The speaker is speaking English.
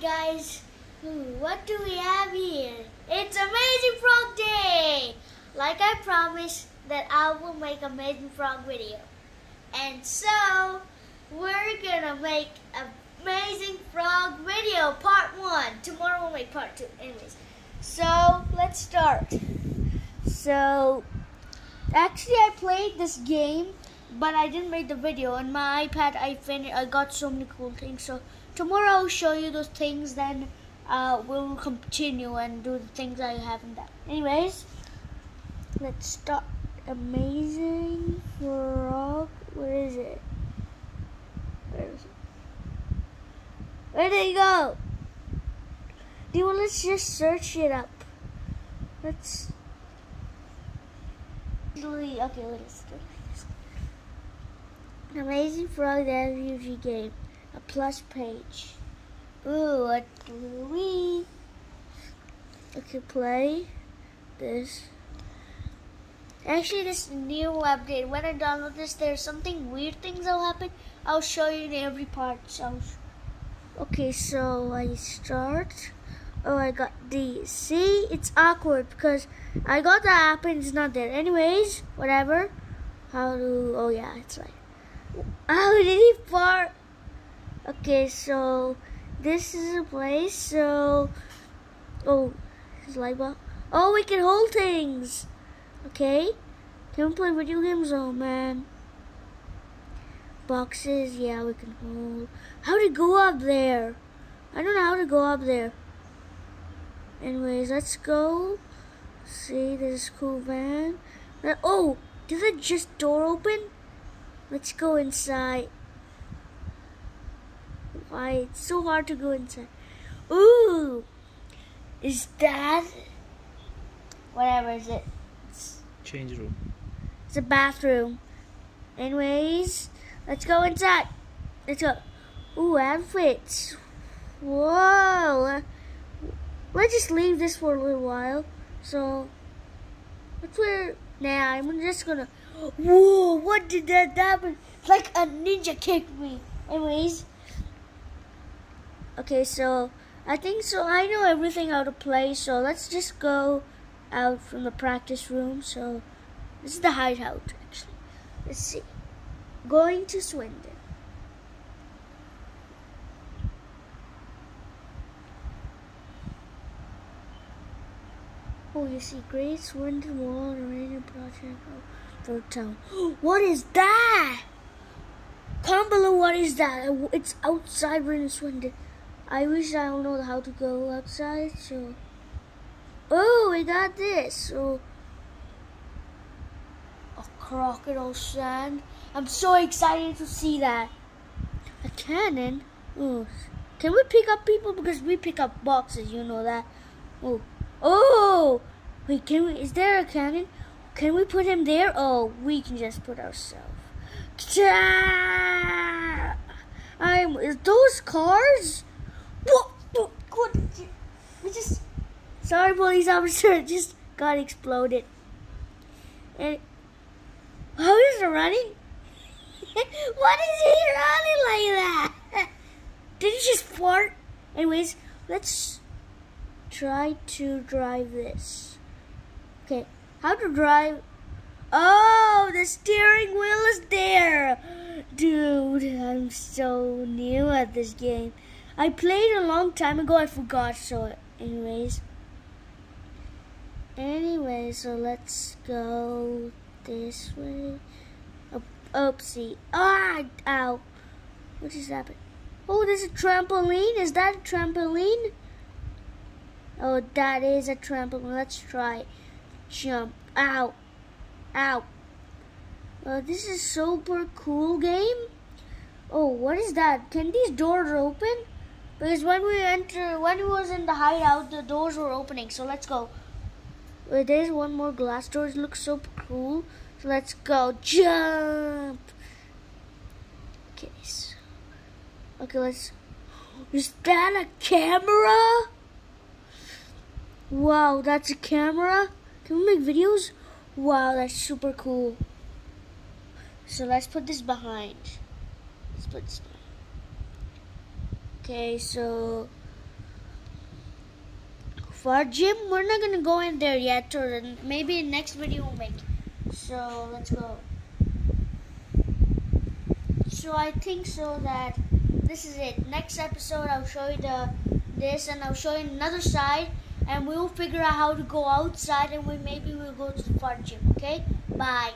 guys, what do we have here? It's Amazing Frog Day! Like I promised that I will make Amazing Frog video. And so, we're gonna make Amazing Frog video part one. Tomorrow we'll make part two. Anyways, so let's start. So, actually I played this game but I didn't make the video on my iPad I finished I got so many cool things so tomorrow I'll show you those things then uh, we'll continue and do the things I haven't done. Anyways let's start amazing frog. Where is it? Where is it? Where did it go? Dude let's just search it up? Let's okay let's do this. Amazing Frog FUG game. A plus page. Ooh, what do we? Okay, play this. Actually, this new update, when I download this, there's something weird things that'll happen. I'll show you in every part. So, okay, so I start. Oh, I got D. See, it's awkward because I got the app and it's not there. Anyways, whatever. How do? Oh yeah, it's right. How did he fart? Okay, so this is a place. So, oh, his light bulb. Oh, we can hold things. Okay, can we play video games? Oh man, boxes. Yeah, we can hold. How to go up there? I don't know how to go up there. Anyways, let's go. See, this cool van. Uh, oh, did the just door open? Let's go inside. Why it's so hard to go inside? Ooh, is that whatever is it? It's, Change room. it's a bathroom. Anyways, let's go inside. Let's go. Ooh, outfits. Whoa. Let's just leave this for a little while. So, let's wear. Nah, I'm just gonna. Whoa, what did that happen? Like a ninja kicked me. Anyways. Okay, so I think so. I know everything how to play, so let's just go out from the practice room. So this is the hideout, actually. Let's see. Going to Swindon. Oh, you see, Great Swindon Wall Radio Project for Town. What is that? Comment below what is that? It's outside Great Swindon. I wish I don't know how to go outside, so. Oh, we got this. So. A crocodile sand. I'm so excited to see that. A cannon? Oh. Can we pick up people? Because we pick up boxes, you know that. Oh. Oh! Wait, can we? Is there a cannon? Can we put him there? Oh, we can just put ourselves. I'm. Those cars? What? Did you, we just. Sorry, police officer. Just got exploded. And how is it running? what is he running like that? Did he just fart? Anyways, let's try to drive this. Okay, how to drive? Oh, the steering wheel is there. Dude, I'm so new at this game. I played a long time ago, I forgot, so anyways. Anyway, so let's go this way. Oh, oopsie. Ah, ow. What just happened? Oh, there's a trampoline. Is that a trampoline? Oh, that is a trampoline. Let's try. Jump. Ow. Ow. Uh, this is super cool game. Oh, what is that? Can these doors open? Because when we enter, when we was in the hideout, the doors were opening. So let's go. Wait, there's one more glass door. It looks so cool. So let's go. Jump. Okay. So, okay, let's. Is that a camera? Wow, that's a camera. Can we make videos? Wow, that's super cool. So let's put this behind. Let's put this behind. Okay, so for gym. We're not gonna go in there yet, or maybe next video we'll make. So let's go. So I think so that this is it. Next episode I'll show you the this and I'll show you another side and we'll figure out how to go outside and we maybe we'll go to the far gym. Okay? Bye.